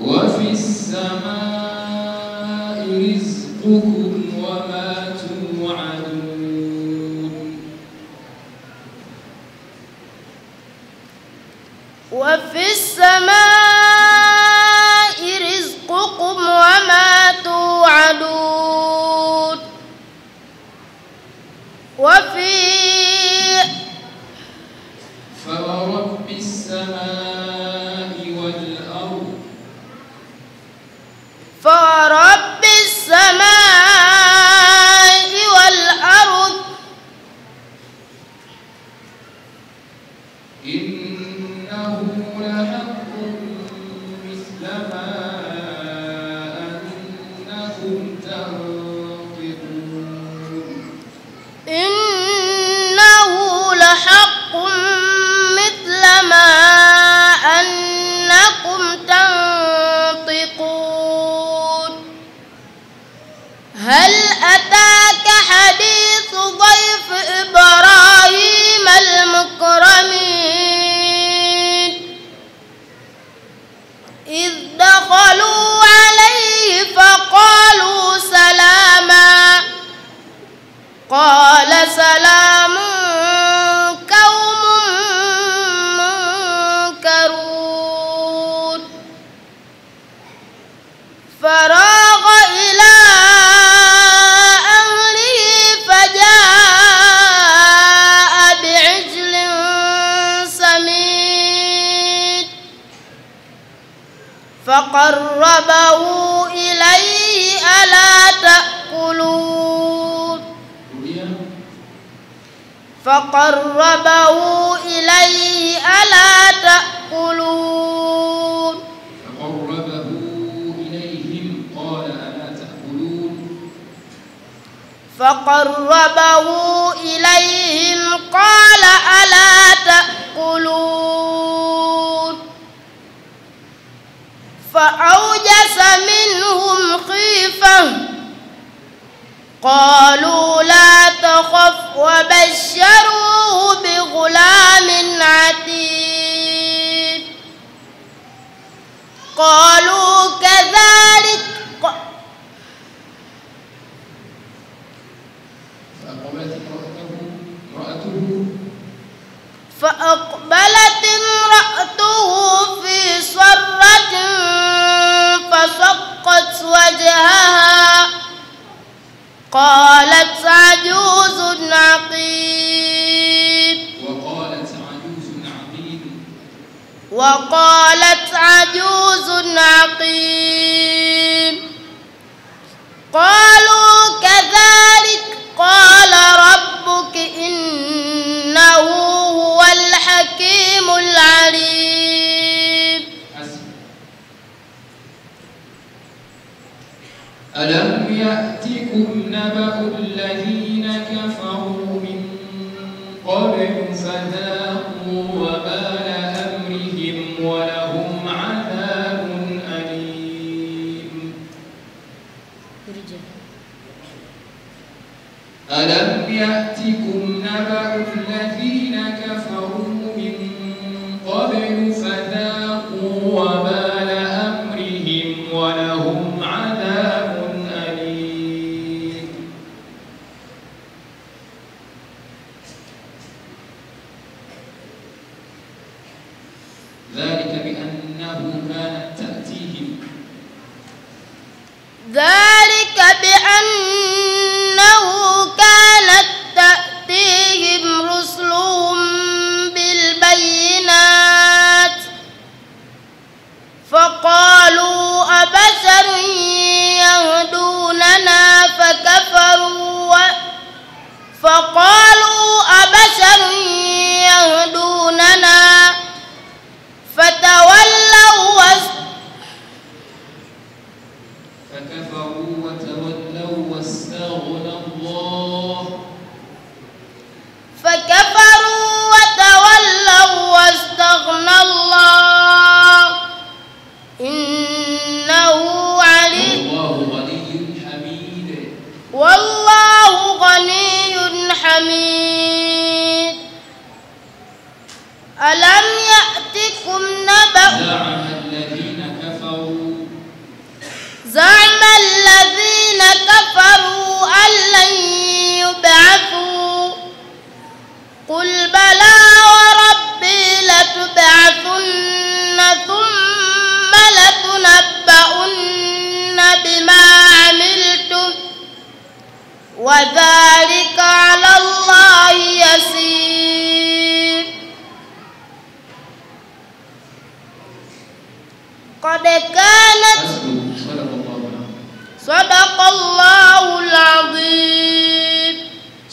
وفي السماء رزقكم وما توعدون. وفي السماء فرب السماء والأرض. إنه لحق مثل ما هل أتاك حديث ضيف إبراهيم المكرمين؟ إذ دخلوا فقربه إليه ألا تأكلون. فقربه إليه ألا تأكلون. فقربه إليهم قال ألا تأكلون. فقربه إليهم قال ألا تأكلون فأوجس منهم خيفة. قالوا لا تخف وبشروه بغلام عتيد. قالوا كذلك. فأقبلت امرأته امرأته. وقالت عجوز عقيم. قالوا كذلك قال ربك إنه هو الحكيم العليم. ألم يأتكم نبأ الذين ألم يأتكم نبأ الذين كفروا من قبل فذاقوا وبال أمرهم ولهم عذاب أليم. ذلك بأنه كانت قد كانت صدق الله العظيم